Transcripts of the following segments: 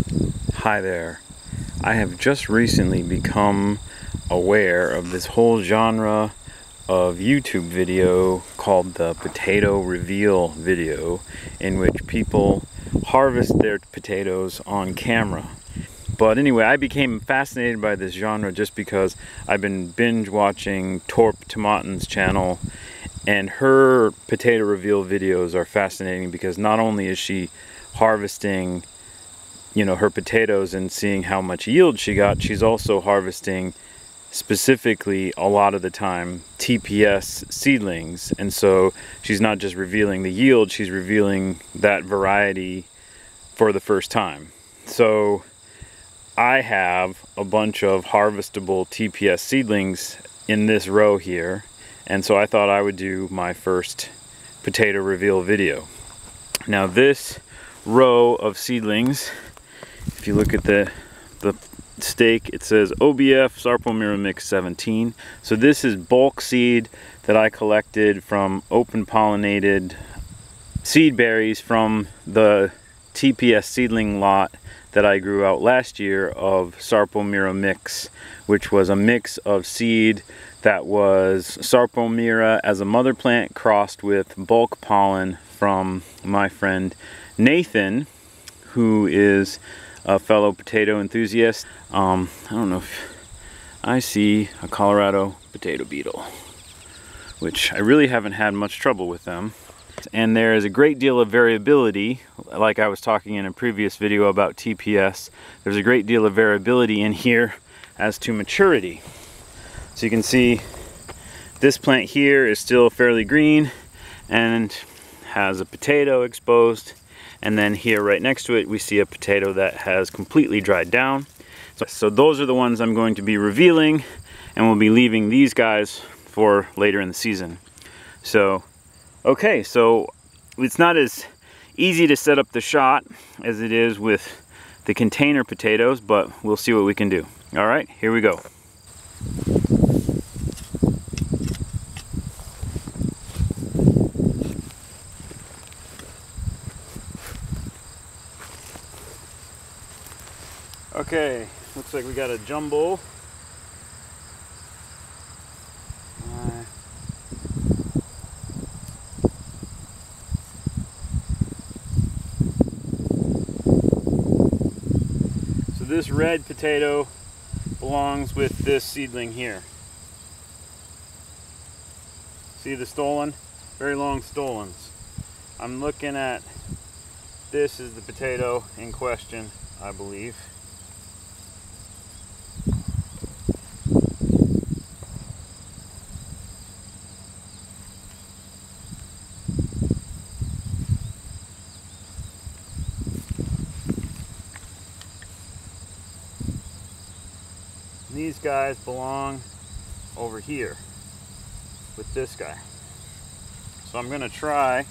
Hi there. I have just recently become aware of this whole genre of YouTube video called the potato reveal video in which people harvest their potatoes on camera. But anyway, I became fascinated by this genre just because I've been binge watching Torp Tomaten's channel and her potato reveal videos are fascinating because not only is she harvesting you know her potatoes and seeing how much yield she got she's also harvesting specifically a lot of the time TPS seedlings. And so she's not just revealing the yield she's revealing that variety for the first time. So I have a bunch of harvestable TPS seedlings in this row here. And so I thought I would do my first potato reveal video. Now this row of seedlings if you look at the the stake it says OBF Sarpo Mira Mix 17 so this is bulk seed that I collected from open pollinated seed berries from the TPS seedling lot that I grew out last year of Sarpo Mira Mix which was a mix of seed that was Sarpo Mira as a mother plant crossed with bulk pollen from my friend Nathan who is a fellow potato enthusiast. Um, I don't know if I see a Colorado potato beetle, which I really haven't had much trouble with them. And there is a great deal of variability, like I was talking in a previous video about TPS. There's a great deal of variability in here as to maturity. So you can see this plant here is still fairly green and has a potato exposed and then here right next to it, we see a potato that has completely dried down. So, so those are the ones I'm going to be revealing and we'll be leaving these guys for later in the season. So, okay, so it's not as easy to set up the shot as it is with the container potatoes, but we'll see what we can do. All right, here we go. Okay, looks like we got a jumbo. So this red potato belongs with this seedling here. See the stolon? Very long stolons. I'm looking at this is the potato in question, I believe. these guys belong over here with this guy. So I'm going to try.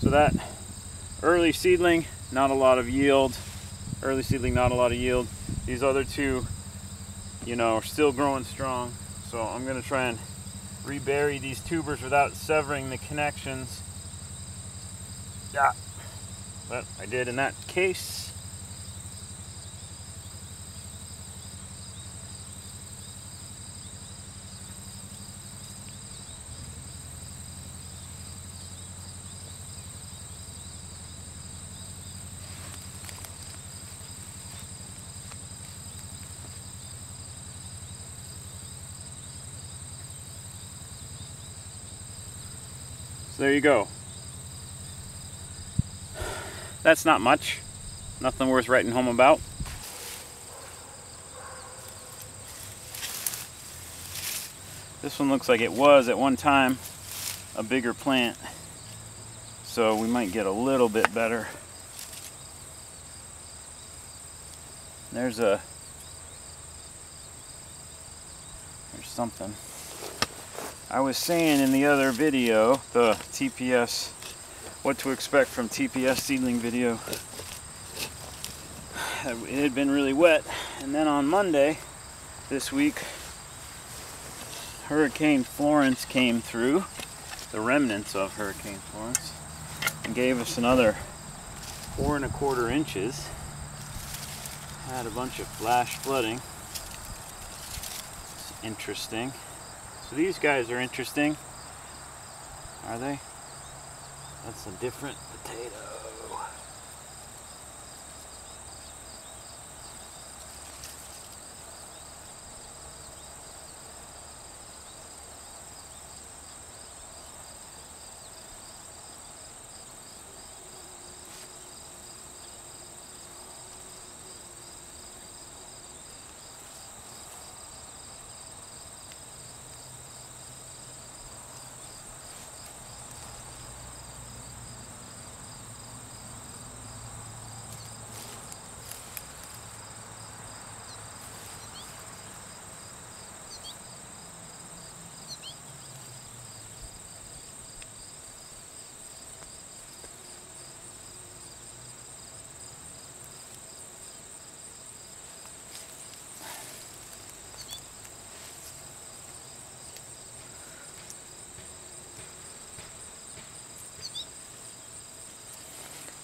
So that early seedling, not a lot of yield. Early seedling, not a lot of yield. These other two, you know, are still growing strong. So I'm going to try and rebury these tubers without severing the connections. Yeah, but I did in that case. There you go. That's not much. Nothing worth writing home about. This one looks like it was at one time a bigger plant. So we might get a little bit better. There's a there's something. I was saying in the other video, the TPS, what to expect from TPS seedling video, it had been really wet. And then on Monday this week, Hurricane Florence came through, the remnants of Hurricane Florence, and gave us another four and a quarter inches. Had a bunch of flash flooding. It's interesting. So these guys are interesting. Are they? That's a different potato.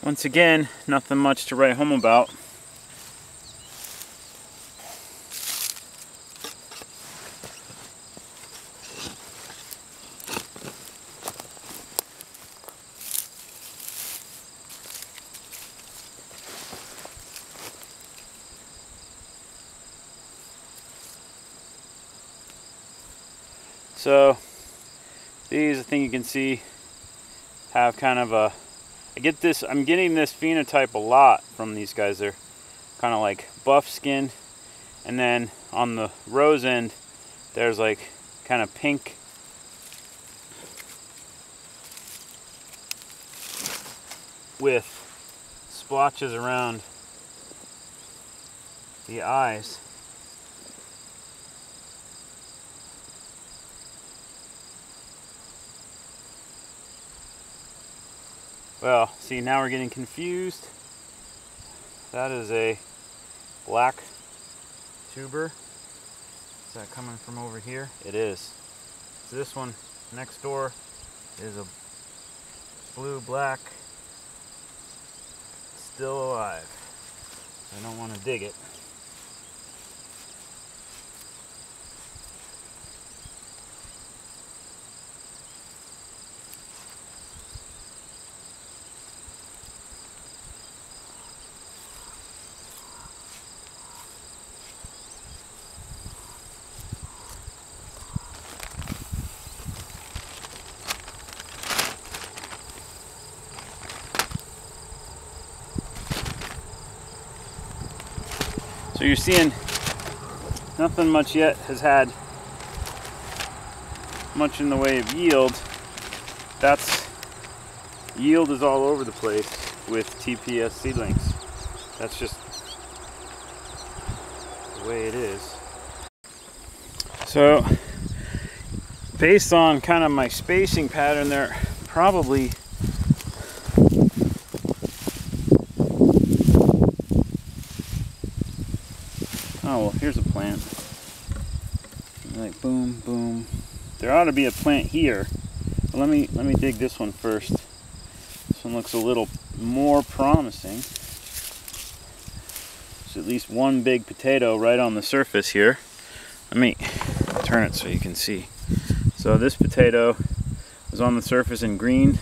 Once again, nothing much to write home about. So these, I think you can see, have kind of a I get this, I'm getting this phenotype a lot from these guys. They're kind of like buff skinned. And then on the rose end, there's like kind of pink with splotches around the eyes. Well, see now we're getting confused. That is a black tuber. Is that coming from over here? It is. So this one next door is a blue black still alive. I don't want to dig it. So you're seeing nothing much yet has had much in the way of yield. That's yield is all over the place with TPS seedlings. That's just the way it is. So based on kind of my spacing pattern there probably Oh, well, here's a plant. Like boom, boom. There ought to be a plant here. But let me let me dig this one first. This one looks a little more promising. There's at least one big potato right on the surface here. Let me turn it so you can see. So this potato is on the surface in green.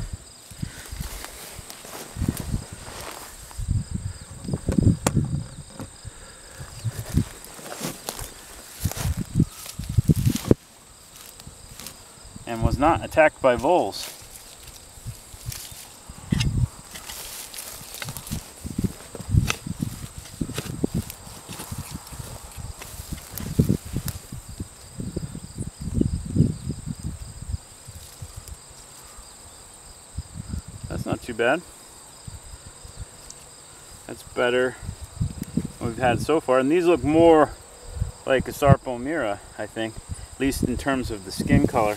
Not attacked by voles. That's not too bad. That's better we've had so far. And these look more like a Sarpo Mira, I think, at least in terms of the skin color.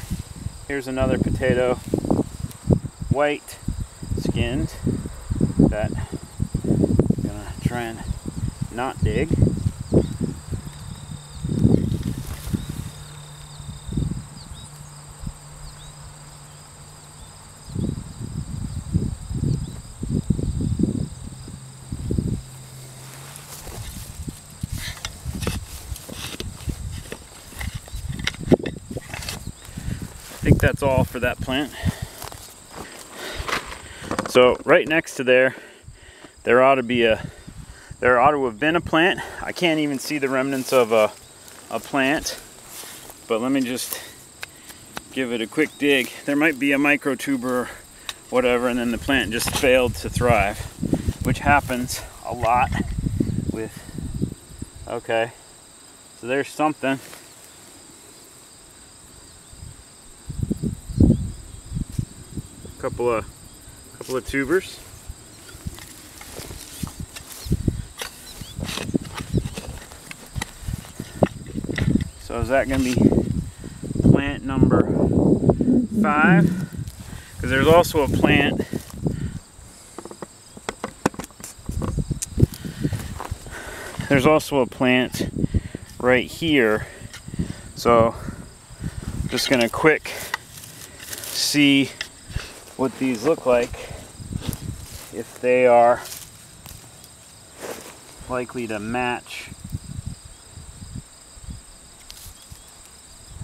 Here's another potato, white skinned, that I'm gonna try and not dig. That's all for that plant. So right next to there, there ought to be a, there ought to have been a plant. I can't even see the remnants of a, a plant, but let me just give it a quick dig. There might be a microtuber or whatever, and then the plant just failed to thrive, which happens a lot with, okay, so there's something. Couple of couple of tubers. So is that going to be plant number five? Because there's also a plant there's also a plant right here. So just gonna quick see what these look like if they are likely to match.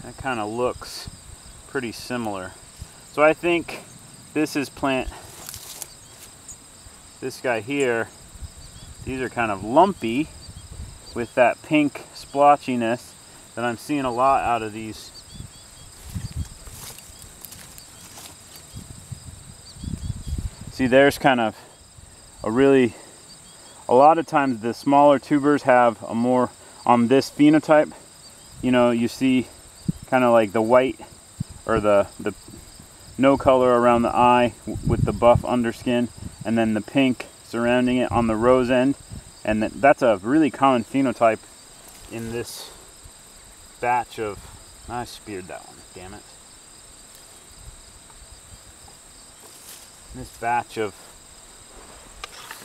That kind of looks pretty similar. So I think this is plant, this guy here, these are kind of lumpy with that pink splotchiness that I'm seeing a lot out of these See, there's kind of a really, a lot of times the smaller tubers have a more, on this phenotype, you know, you see kind of like the white or the, the no color around the eye with the buff underskin and then the pink surrounding it on the rose end. And that's a really common phenotype in this batch of, I speared that one, damn it. This batch of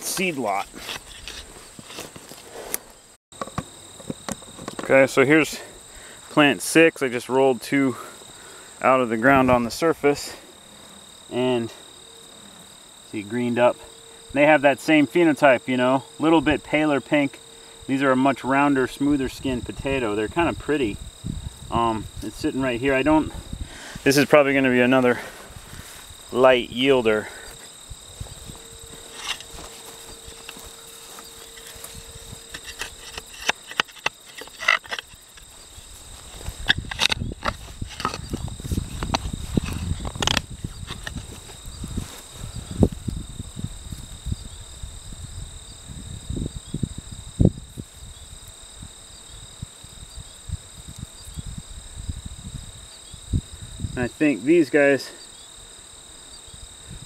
seed lot. Okay, so here's plant six. I just rolled two out of the ground on the surface and see greened up. They have that same phenotype, you know, a little bit paler pink. These are a much rounder, smoother skinned potato. They're kind of pretty. Um, it's sitting right here. I don't, this is probably gonna be another light yielder. I think these guys,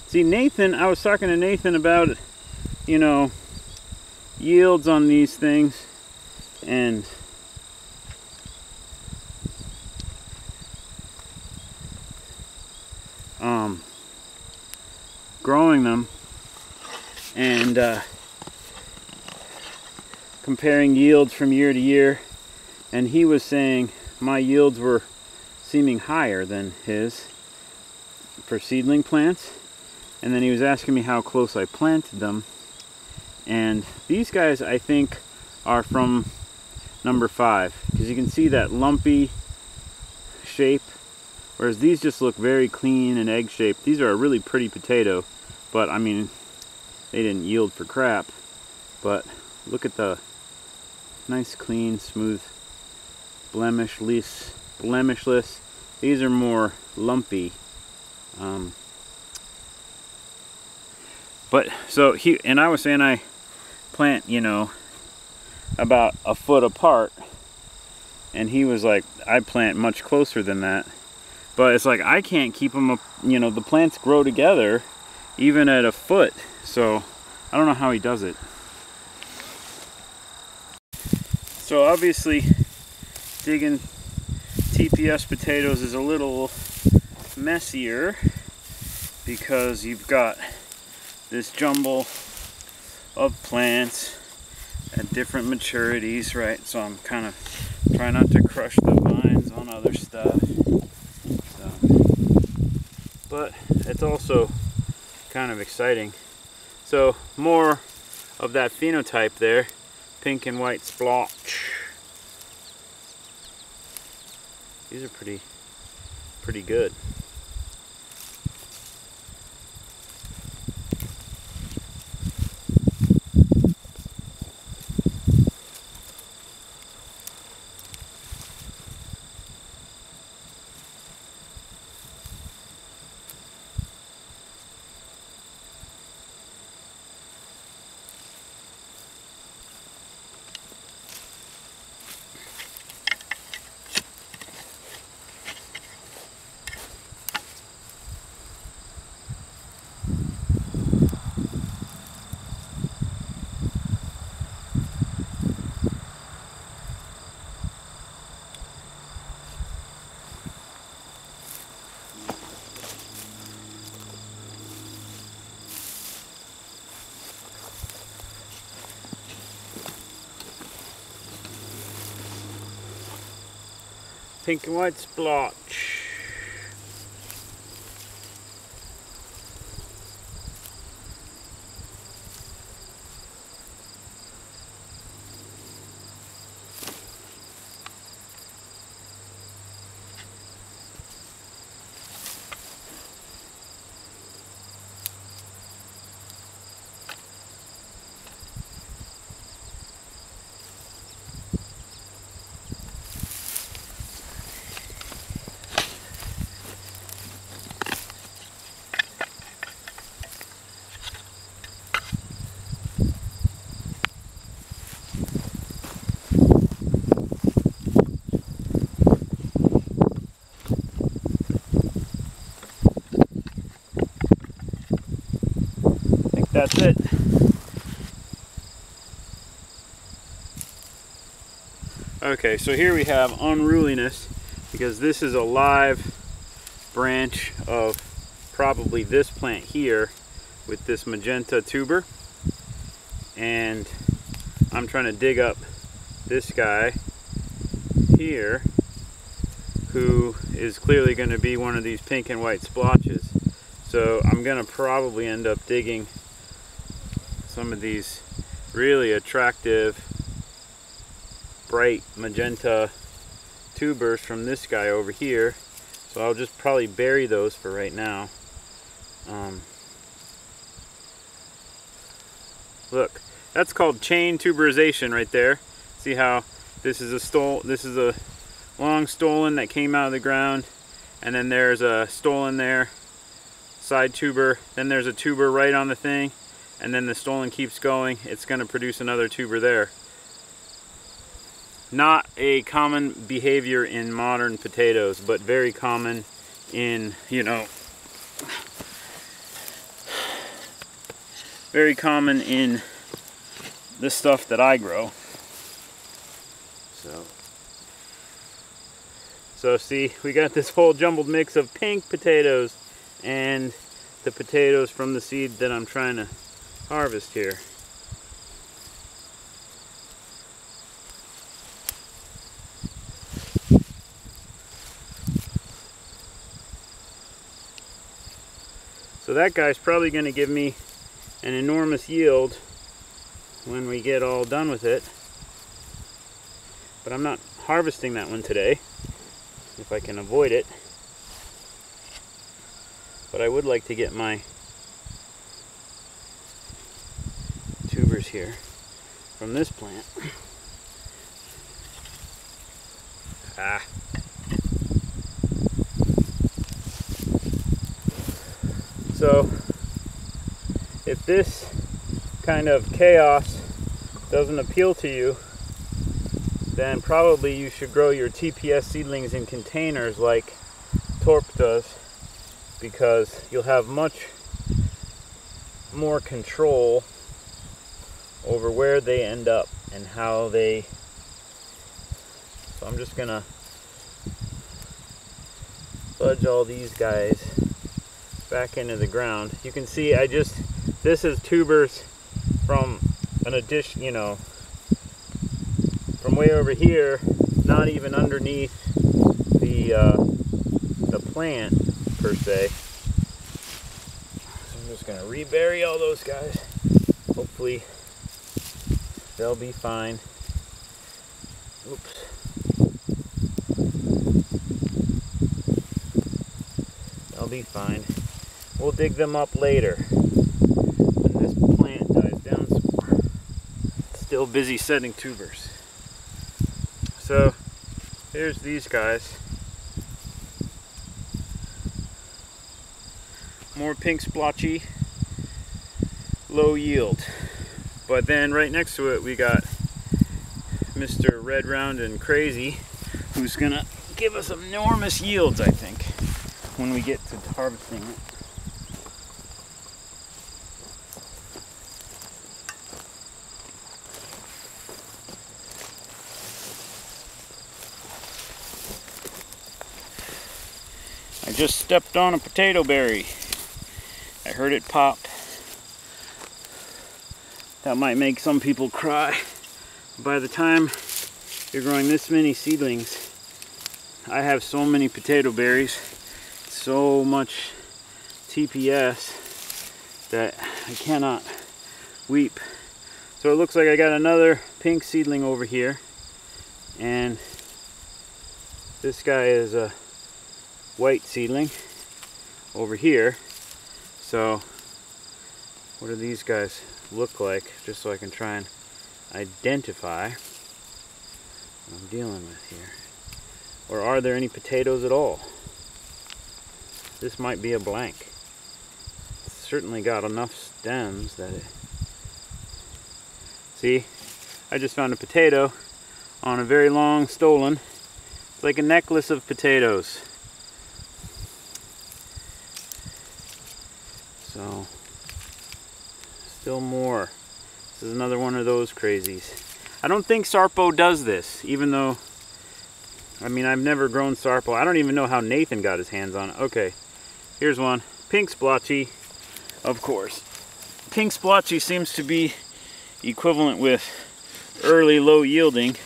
see Nathan, I was talking to Nathan about, you know, yields on these things and um, growing them and uh, comparing yields from year to year. And he was saying my yields were seeming higher than his for seedling plants. And then he was asking me how close I planted them. And these guys, I think, are from number five. Because you can see that lumpy shape. Whereas these just look very clean and egg-shaped. These are a really pretty potato. But, I mean, they didn't yield for crap. But look at the nice, clean, smooth, blemishless, blemishless these are more lumpy. Um, but so he and I was saying I plant, you know, about a foot apart. And he was like, I plant much closer than that. But it's like I can't keep them up, you know, the plants grow together even at a foot. So I don't know how he does it. So obviously digging TPS potatoes is a little messier because you've got this jumble of plants at different maturities, right? So I'm kind of trying not to crush the vines on other stuff. So, but it's also kind of exciting. So more of that phenotype there, pink and white splotch. These are pretty, pretty good. Pink and white splotch. That's it. Okay, so here we have unruliness because this is a live branch of probably this plant here with this magenta tuber and I'm trying to dig up this guy here who is clearly going to be one of these pink and white splotches so I'm going to probably end up digging some of these really attractive bright magenta tubers from this guy over here. So I'll just probably bury those for right now. Um, look that's called chain tuberization right there. See how this is a stole this is a long stolon that came out of the ground and then there's a stolon there side tuber then there's a tuber right on the thing and then the stolon keeps going, it's going to produce another tuber there. Not a common behavior in modern potatoes, but very common in, you know, very common in the stuff that I grow. So, so see, we got this whole jumbled mix of pink potatoes and the potatoes from the seed that I'm trying to harvest here. So that guy's probably going to give me an enormous yield when we get all done with it. But I'm not harvesting that one today, if I can avoid it. But I would like to get my here from this plant. Ah. So, if this kind of chaos doesn't appeal to you, then probably you should grow your TPS seedlings in containers like Torp does because you'll have much more control over where they end up and how they so I'm just gonna fudge all these guys back into the ground. You can see I just this is tubers from an addition you know from way over here not even underneath the uh, the plant per se. So I'm just gonna rebury all those guys. Hopefully They'll be fine. Oops. They'll be fine. We'll dig them up later when this plant dies down some. Still busy setting tubers. So here's these guys. More pink splotchy, low yield. But then right next to it we got Mr. Red Round and Crazy who's gonna give us enormous yields I think when we get to harvesting it. I just stepped on a potato berry. I heard it pop. That might make some people cry. By the time you're growing this many seedlings, I have so many potato berries, so much TPS that I cannot weep. So it looks like I got another pink seedling over here. And this guy is a white seedling over here. So what are these guys look like? Just so I can try and identify what I'm dealing with here. Or are there any potatoes at all? This might be a blank. It's certainly got enough stems that it... See, I just found a potato on a very long stolon. It's like a necklace of potatoes. So, still more. This is another one of those crazies. I don't think Sarpo does this, even though, I mean, I've never grown Sarpo. I don't even know how Nathan got his hands on it. Okay, here's one. Pink splotchy, of course. Pink splotchy seems to be equivalent with early low yielding.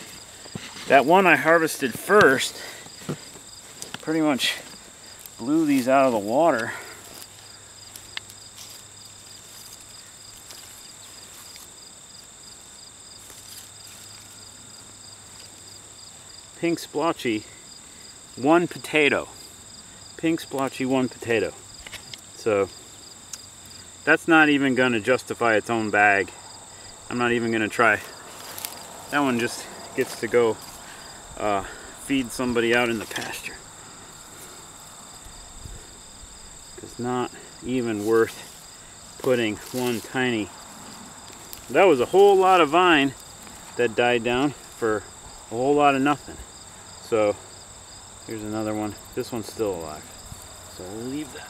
That one I harvested first pretty much blew these out of the water. Pink splotchy, one potato. Pink splotchy, one potato. So that's not even going to justify its own bag. I'm not even going to try. That one just gets to go uh, feed somebody out in the pasture. It's not even worth putting one tiny. That was a whole lot of vine that died down for a whole lot of nothing. So here's another one. This one's still alive. So we'll leave that.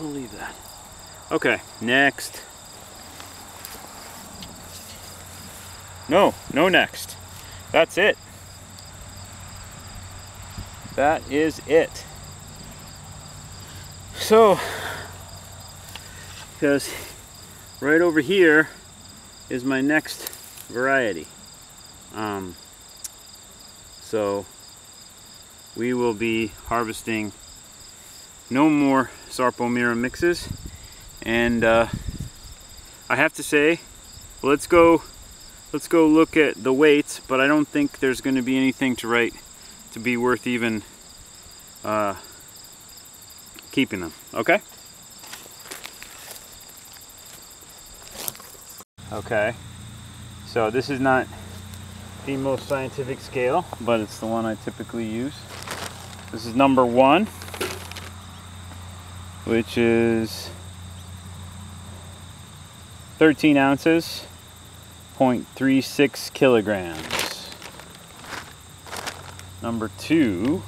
We'll leave that. Okay, next. No, no next. That's it. That is it. So, because right over here is my next variety. Um, so we will be harvesting no more Sarpo Mira mixes. And uh, I have to say, let's go let's go look at the weights, but I don't think there's going to be anything to write to be worth even uh, keeping them. Okay? Okay. So this is not the most scientific scale, but it's the one I typically use. This is number one, which is 13 ounces, 0.36 kilograms. Number two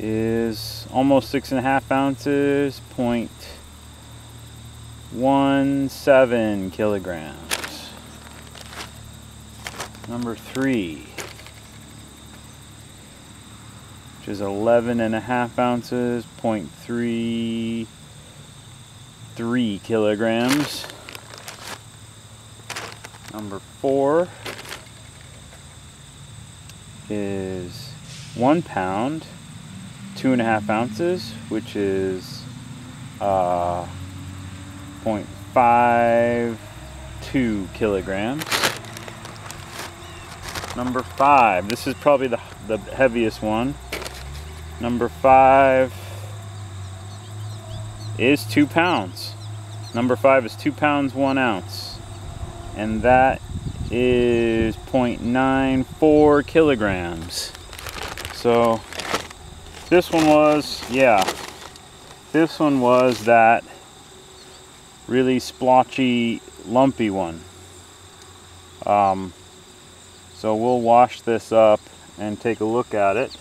is almost six and a half ounces, 0.17 kilograms. Number three, which is 11 and a half ounces, 0.33 kilograms. Number four is one pound, two and a half ounces, which is uh, 0.52 kilograms. Number five. This is probably the, the heaviest one. Number five is two pounds. Number five is two pounds, one ounce. And that is 0.94 kilograms. So this one was, yeah, this one was that really splotchy, lumpy one. Um, so we'll wash this up and take a look at it.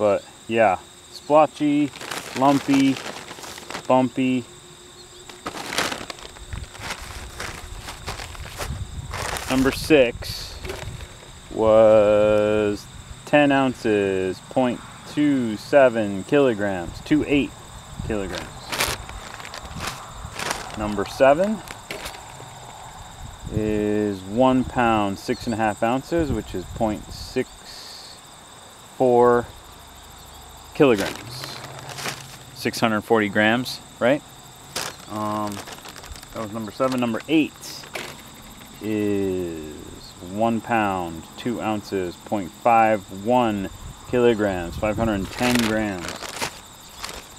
But yeah, splotchy, lumpy, bumpy. Number six was 10 ounces, 0.27 kilograms, 2.8 kilograms. Number seven is one pound six and a half ounces which is 0.64 kilograms. 640 grams right? Um, that was number seven. Number eight is one pound two ounces 0.51 kilograms 510 grams.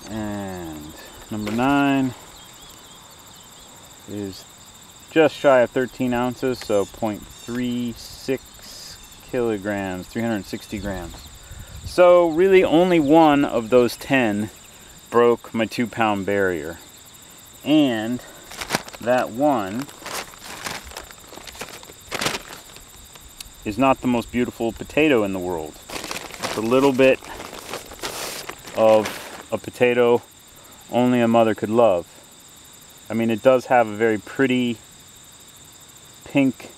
And number nine is just shy of 13 ounces, so 0.36 kilograms, 360 grams. So really only one of those 10 broke my two pound barrier. And that one is not the most beautiful potato in the world. It's a little bit of a potato only a mother could love. I mean, it does have a very pretty pink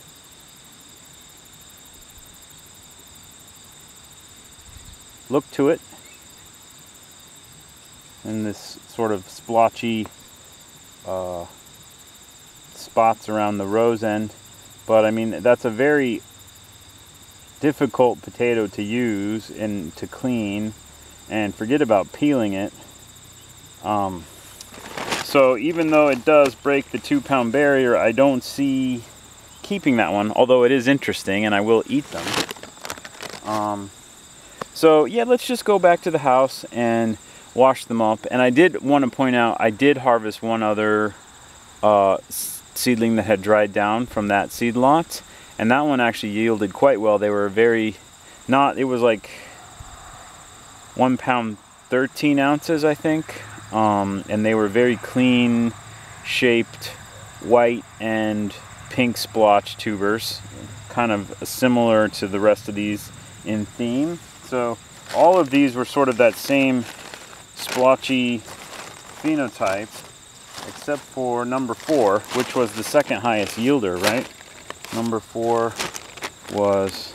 look to it. And this sort of splotchy uh, spots around the rose end. But I mean that's a very difficult potato to use and to clean. And forget about peeling it. Um, so even though it does break the two pound barrier I don't see keeping that one, although it is interesting and I will eat them. Um, so yeah, let's just go back to the house and wash them up. And I did want to point out, I did harvest one other uh, seedling that had dried down from that seed lot. And that one actually yielded quite well. They were very, not, it was like one pound 13 ounces, I think. Um, and they were very clean shaped, white and pink splotch tubers, kind of similar to the rest of these in theme. So all of these were sort of that same splotchy phenotype, except for number four, which was the second highest yielder, right? Number four was,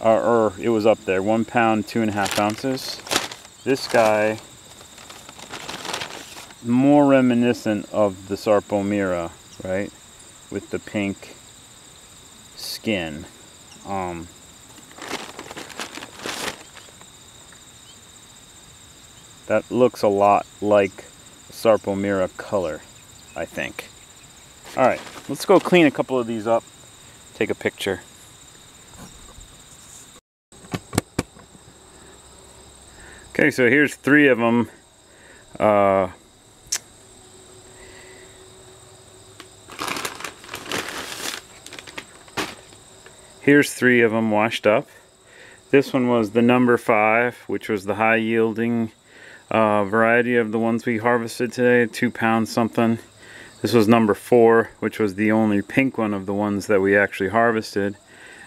or, or it was up there, one pound, two and a half ounces. This guy, more reminiscent of the Sarpo Mira right? With the pink skin. Um, that looks a lot like Sarpo Mira color, I think. Alright, let's go clean a couple of these up, take a picture. Okay, so here's three of them. Uh, Here's three of them washed up. This one was the number five, which was the high yielding uh, variety of the ones we harvested today, two pounds something. This was number four, which was the only pink one of the ones that we actually harvested.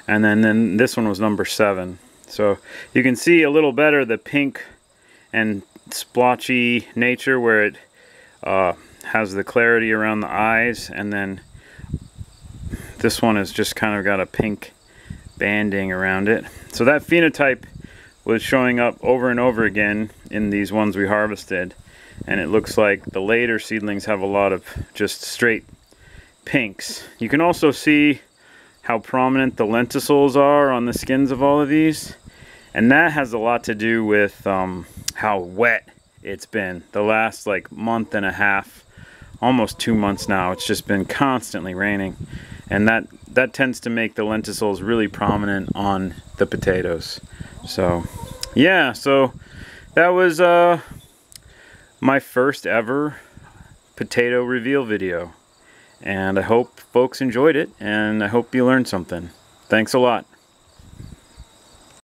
And then, then this one was number seven. So you can see a little better the pink and splotchy nature where it uh, has the clarity around the eyes. And then this one has just kind of got a pink banding around it. So that phenotype was showing up over and over again in these ones we harvested. And it looks like the later seedlings have a lot of just straight pinks. You can also see how prominent the lenticels are on the skins of all of these. And that has a lot to do with um, how wet it's been. The last like month and a half, almost two months now, it's just been constantly raining. And that that tends to make the lenticels really prominent on the potatoes. So, yeah, so that was uh, my first ever potato reveal video. And I hope folks enjoyed it, and I hope you learned something. Thanks a lot.